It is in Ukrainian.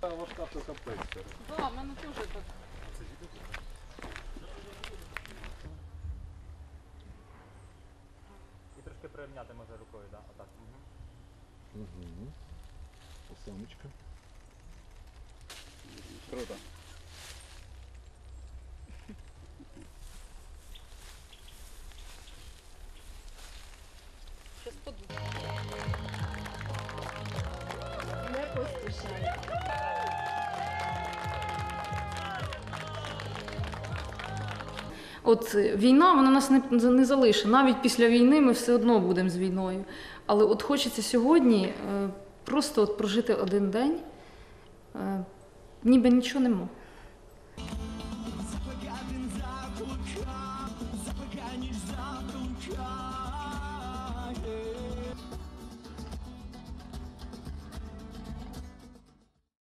Важка то капець. Так, в мене теж так. І трошки прирівняти може рукою, так? Отак. Угу. Угу. Самочка. Круто. От е, війна вона нас не не залишить. Навіть після війни ми все одно будемо з війною. Але от хочеться сьогодні е, просто от прожити один день, е, ніби нічого нема. Запекати запука, запеканіш завтра.